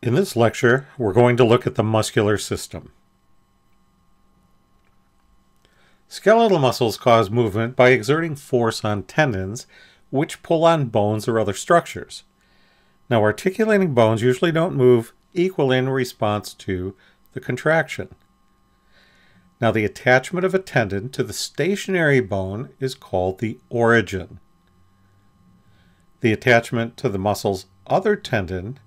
In this lecture, we're going to look at the muscular system. Skeletal muscles cause movement by exerting force on tendons, which pull on bones or other structures. Now, articulating bones usually don't move equal in response to the contraction. Now, the attachment of a tendon to the stationary bone is called the origin. The attachment to the muscle's other tendon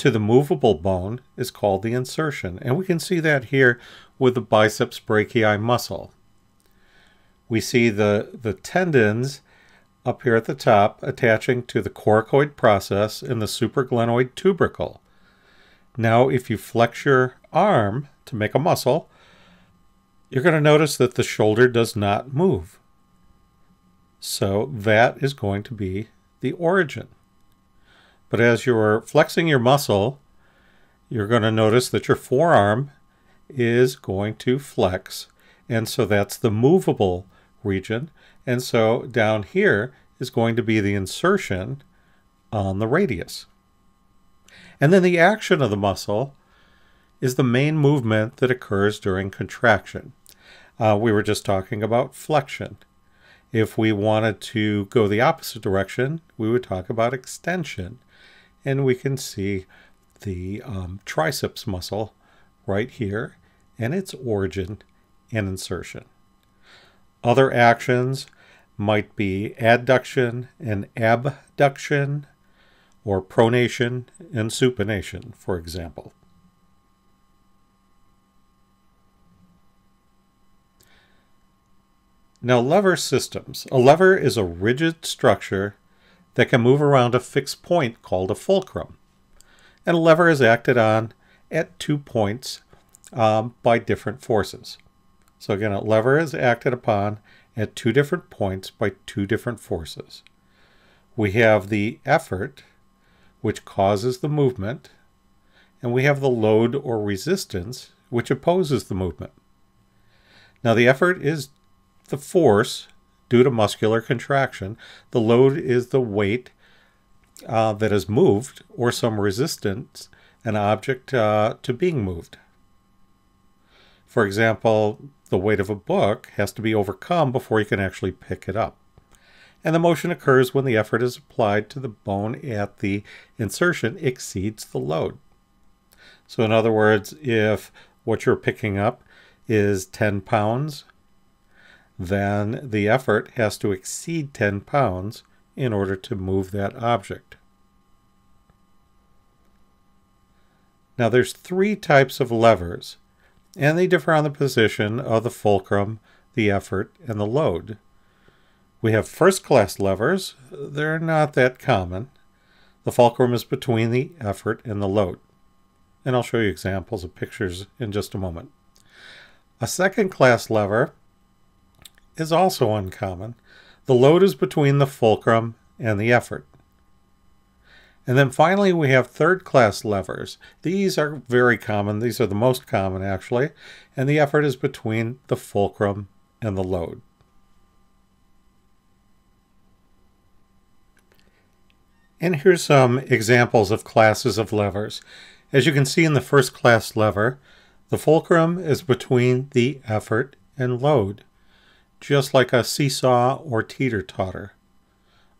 to the movable bone is called the insertion. And we can see that here with the biceps brachii muscle. We see the, the tendons up here at the top attaching to the coracoid process in the supraglenoid tubercle. Now, if you flex your arm to make a muscle, you're going to notice that the shoulder does not move. So that is going to be the origin. But as you're flexing your muscle, you're going to notice that your forearm is going to flex. And so that's the movable region. And so down here is going to be the insertion on the radius. And then the action of the muscle is the main movement that occurs during contraction. Uh, we were just talking about flexion. If we wanted to go the opposite direction, we would talk about extension and we can see the um, triceps muscle right here and its origin and insertion. Other actions might be adduction and abduction, or pronation and supination, for example. Now, lever systems. A lever is a rigid structure that can move around a fixed point called a fulcrum. And a lever is acted on at two points um, by different forces. So again, a lever is acted upon at two different points by two different forces. We have the effort, which causes the movement, and we have the load or resistance, which opposes the movement. Now the effort is the force due to muscular contraction. The load is the weight uh, that is moved or some resistance, an object uh, to being moved. For example, the weight of a book has to be overcome before you can actually pick it up. And the motion occurs when the effort is applied to the bone at the insertion exceeds the load. So in other words, if what you're picking up is 10 pounds then the effort has to exceed 10 pounds in order to move that object. Now there's three types of levers, and they differ on the position of the fulcrum, the effort, and the load. We have first-class levers. They're not that common. The fulcrum is between the effort and the load. And I'll show you examples of pictures in just a moment. A second-class lever is also uncommon. The load is between the fulcrum and the effort. And then finally, we have third class levers. These are very common. These are the most common, actually. And the effort is between the fulcrum and the load. And here's some examples of classes of levers. As you can see in the first class lever, the fulcrum is between the effort and load just like a seesaw or teeter-totter,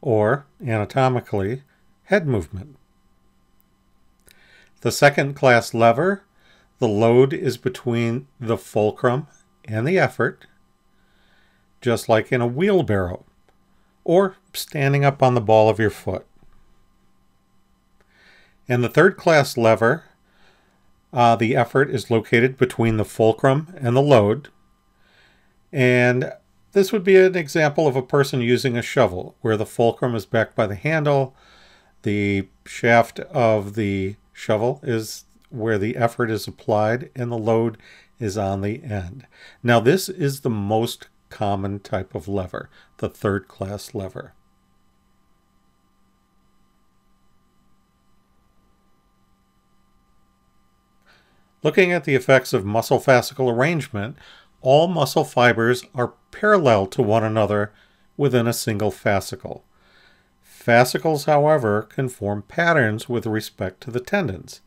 or, anatomically, head movement. The second class lever, the load is between the fulcrum and the effort, just like in a wheelbarrow, or standing up on the ball of your foot. And the third class lever, uh, the effort is located between the fulcrum and the load, and this would be an example of a person using a shovel, where the fulcrum is backed by the handle, the shaft of the shovel is where the effort is applied, and the load is on the end. Now this is the most common type of lever, the third class lever. Looking at the effects of muscle fascicle arrangement, all muscle fibers are parallel to one another within a single fascicle. Fascicles, however, can form patterns with respect to the tendons.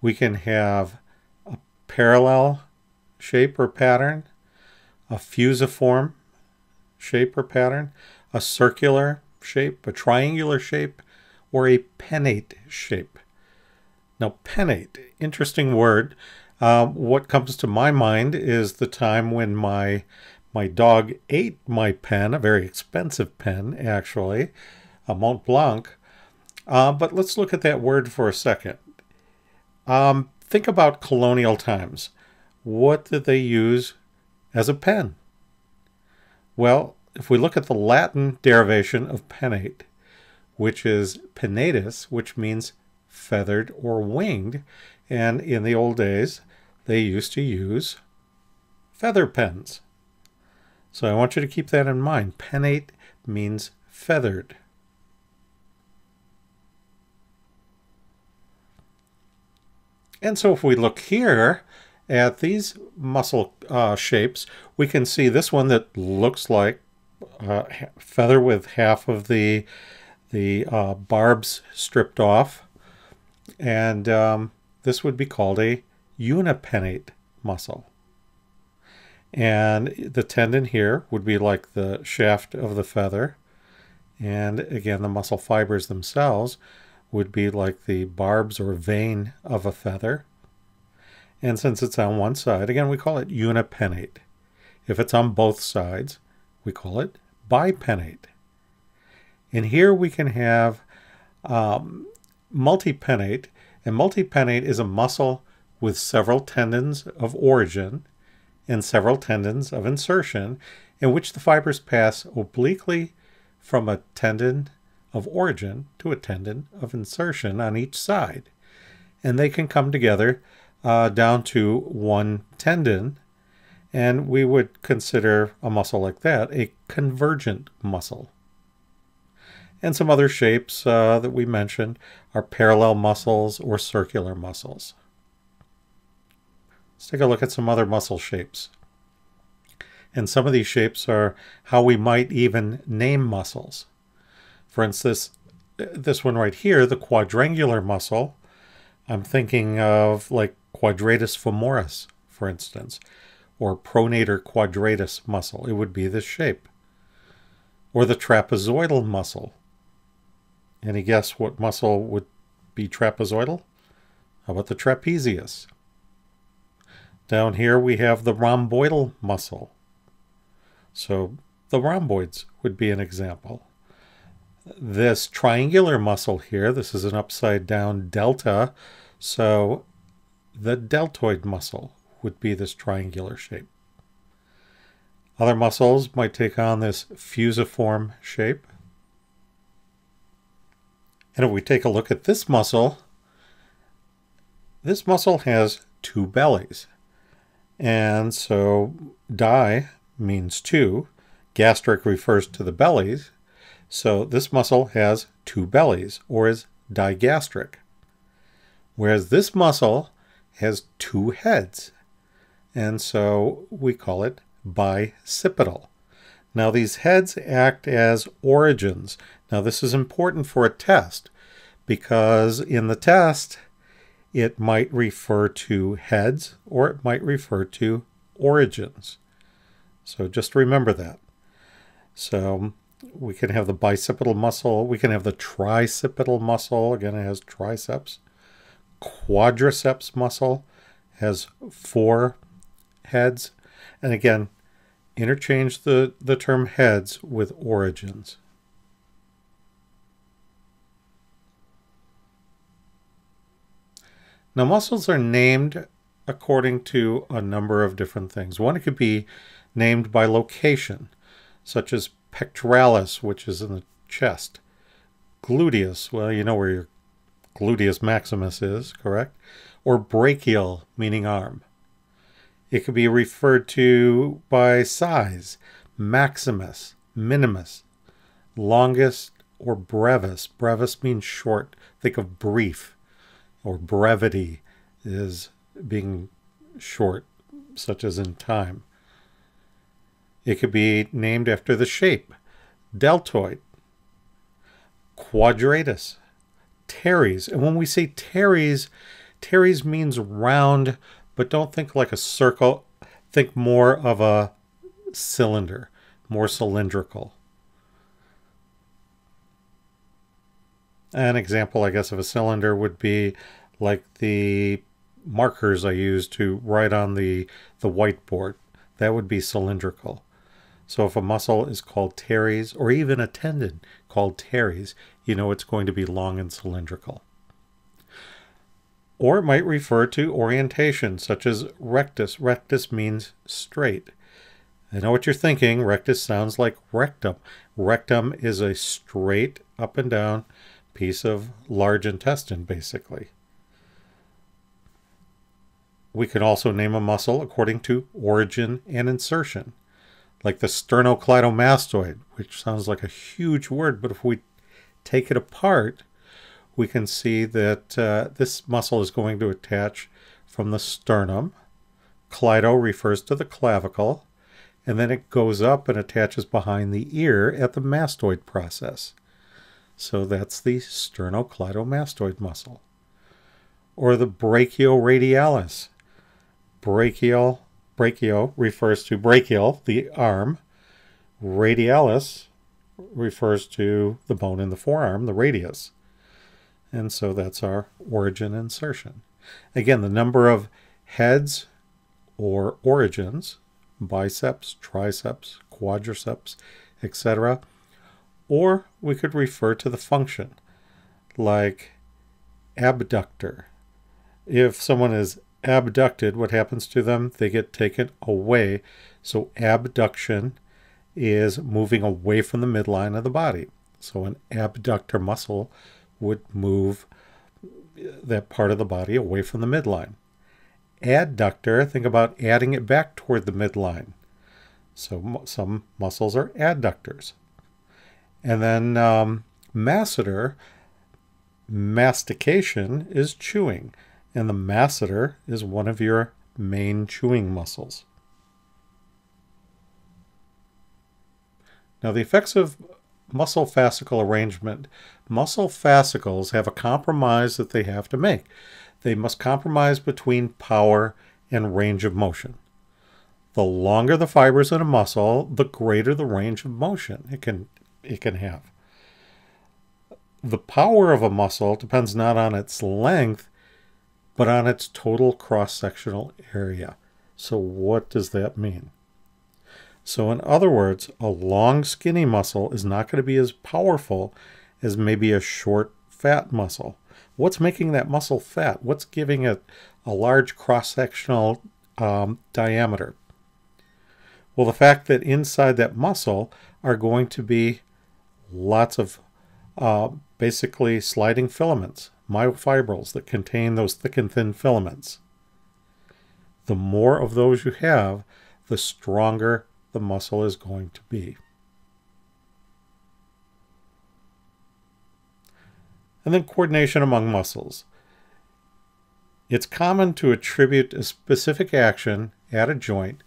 We can have a parallel shape or pattern, a fusiform shape or pattern, a circular shape, a triangular shape, or a pennate shape. Now, pennate, interesting word. Uh, what comes to my mind is the time when my my dog ate my pen, a very expensive pen, actually, a Mont Blanc. Uh, but let's look at that word for a second. Um, think about colonial times. What did they use as a pen? Well, if we look at the Latin derivation of pennate, which is pinnatus, which means feathered or winged, and in the old days, they used to use feather pens. So I want you to keep that in mind. Pennate means feathered. And so if we look here at these muscle uh, shapes, we can see this one that looks like uh, feather with half of the the uh, barbs stripped off. And um, this would be called a unipennate muscle. And the tendon here would be like the shaft of the feather. And again, the muscle fibers themselves would be like the barbs or vane of a feather. And since it's on one side, again, we call it unipennate. If it's on both sides, we call it bipennate. And here we can have um, multipennate. And multipennate is a muscle with several tendons of origin and several tendons of insertion in which the fibers pass obliquely from a tendon of origin to a tendon of insertion on each side. And they can come together uh, down to one tendon. And we would consider a muscle like that a convergent muscle. And some other shapes uh, that we mentioned are parallel muscles or circular muscles. Let's take a look at some other muscle shapes. And some of these shapes are how we might even name muscles. For instance, this one right here, the quadrangular muscle, I'm thinking of like quadratus femoris, for instance, or pronator quadratus muscle. It would be this shape. Or the trapezoidal muscle. Any guess what muscle would be trapezoidal? How about the trapezius? Down here we have the rhomboidal muscle. So the rhomboids would be an example. This triangular muscle here, this is an upside down delta, so the deltoid muscle would be this triangular shape. Other muscles might take on this fusiform shape. And if we take a look at this muscle, this muscle has two bellies. And so di means two. Gastric refers to the bellies. So this muscle has two bellies, or is digastric. Whereas this muscle has two heads. And so we call it bicipital. Now these heads act as origins. Now this is important for a test because in the test it might refer to heads or it might refer to origins. So just remember that. So we can have the bicipital muscle. We can have the tricipital muscle. Again, it has triceps. Quadriceps muscle has four heads. And again, interchange the, the term heads with origins. Now, muscles are named according to a number of different things. One, it could be named by location, such as pectoralis, which is in the chest. Gluteus, well, you know where your gluteus maximus is, correct? Or brachial, meaning arm. It could be referred to by size, maximus, minimus, longus, or brevis. Brevis means short. Think of brief or brevity is being short, such as in time. It could be named after the shape, deltoid, quadratus, teres. And when we say teres, teres means round, but don't think like a circle. Think more of a cylinder, more cylindrical. An example, I guess, of a cylinder would be like the markers I use to write on the, the whiteboard. That would be cylindrical. So if a muscle is called teres, or even a tendon called teres, you know it's going to be long and cylindrical. Or it might refer to orientation, such as rectus. Rectus means straight. I know what you're thinking. Rectus sounds like rectum. Rectum is a straight up and down piece of large intestine, basically. We can also name a muscle according to origin and insertion, like the sternocleidomastoid, which sounds like a huge word, but if we take it apart, we can see that uh, this muscle is going to attach from the sternum. Cleido refers to the clavicle, and then it goes up and attaches behind the ear at the mastoid process. So that's the sternocleidomastoid muscle. Or the brachioradialis. Brachial, brachio refers to brachial, the arm. Radialis refers to the bone in the forearm, the radius. And so that's our origin insertion. Again, the number of heads or origins, biceps, triceps, quadriceps, etc., or we could refer to the function, like abductor. If someone is abducted, what happens to them? They get taken away. So abduction is moving away from the midline of the body. So an abductor muscle would move that part of the body away from the midline. Adductor, think about adding it back toward the midline. So some muscles are adductors. And then um, masseter, mastication is chewing, and the masseter is one of your main chewing muscles. Now, the effects of muscle fascicle arrangement. Muscle fascicles have a compromise that they have to make. They must compromise between power and range of motion. The longer the fibers in a muscle, the greater the range of motion it can it can have. The power of a muscle depends not on its length, but on its total cross-sectional area. So what does that mean? So in other words, a long skinny muscle is not going to be as powerful as maybe a short fat muscle. What's making that muscle fat? What's giving it a large cross-sectional um, diameter? Well, the fact that inside that muscle are going to be lots of uh, basically sliding filaments, myofibrils that contain those thick and thin filaments. The more of those you have, the stronger the muscle is going to be. And then coordination among muscles. It's common to attribute a specific action at a joint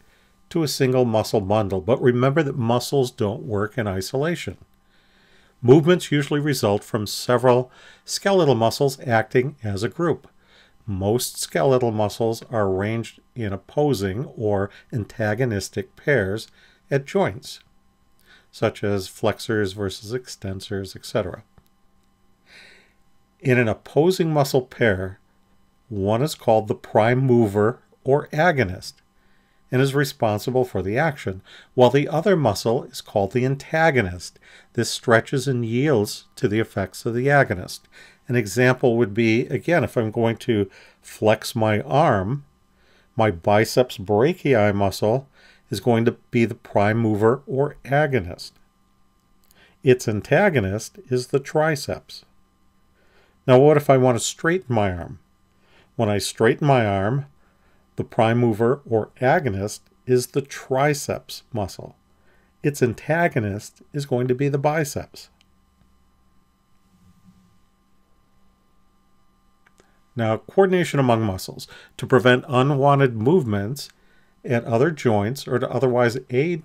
to a single muscle bundle, but remember that muscles don't work in isolation. Movements usually result from several skeletal muscles acting as a group. Most skeletal muscles are arranged in opposing or antagonistic pairs at joints, such as flexors versus extensors, etc. In an opposing muscle pair, one is called the prime mover or agonist, and is responsible for the action, while the other muscle is called the antagonist. This stretches and yields to the effects of the agonist. An example would be, again, if I'm going to flex my arm, my biceps brachii muscle is going to be the prime mover or agonist. Its antagonist is the triceps. Now what if I want to straighten my arm? When I straighten my arm, the prime mover or agonist is the triceps muscle. Its antagonist is going to be the biceps. Now, coordination among muscles. To prevent unwanted movements at other joints or to otherwise aid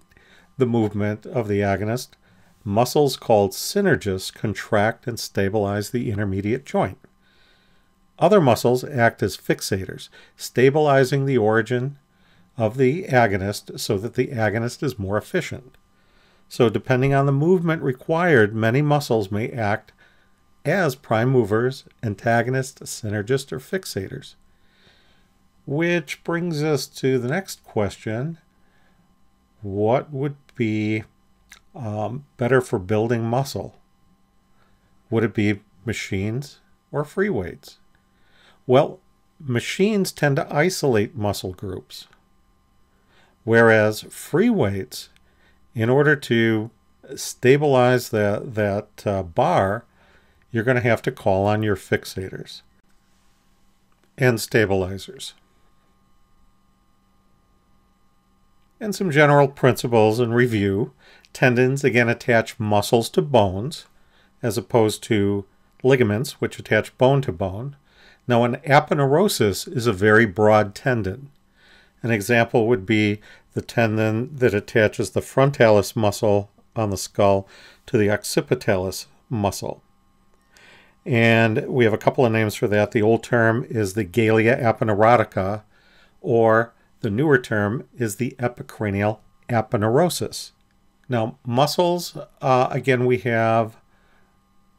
the movement of the agonist, muscles called synergists contract and stabilize the intermediate joint. Other muscles act as fixators, stabilizing the origin of the agonist so that the agonist is more efficient. So, depending on the movement required, many muscles may act as prime movers, antagonists, synergists, or fixators. Which brings us to the next question What would be um, better for building muscle? Would it be machines or free weights? Well, machines tend to isolate muscle groups, whereas free weights, in order to stabilize that, that uh, bar, you're going to have to call on your fixators and stabilizers. And some general principles and review. Tendons, again, attach muscles to bones, as opposed to ligaments, which attach bone to bone. Now, an aponeurosis is a very broad tendon. An example would be the tendon that attaches the frontalis muscle on the skull to the occipitalis muscle. And we have a couple of names for that. The old term is the Galea aponeurotica, or the newer term is the epicranial aponeurosis. Now, muscles, uh, again, we have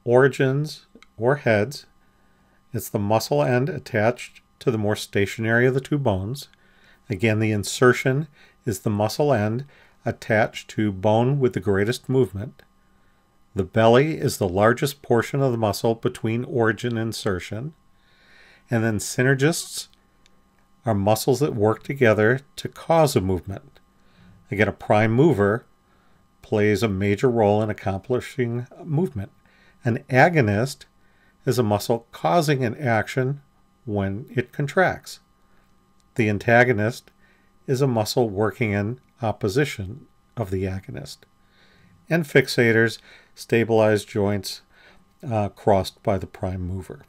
origins or heads. It's the muscle end attached to the more stationary of the two bones. Again, the insertion is the muscle end attached to bone with the greatest movement. The belly is the largest portion of the muscle between origin and insertion. And then synergists are muscles that work together to cause a movement. Again, a prime mover plays a major role in accomplishing movement. An agonist is a muscle causing an action when it contracts. The antagonist is a muscle working in opposition of the agonist. And fixators stabilize joints uh, crossed by the prime mover.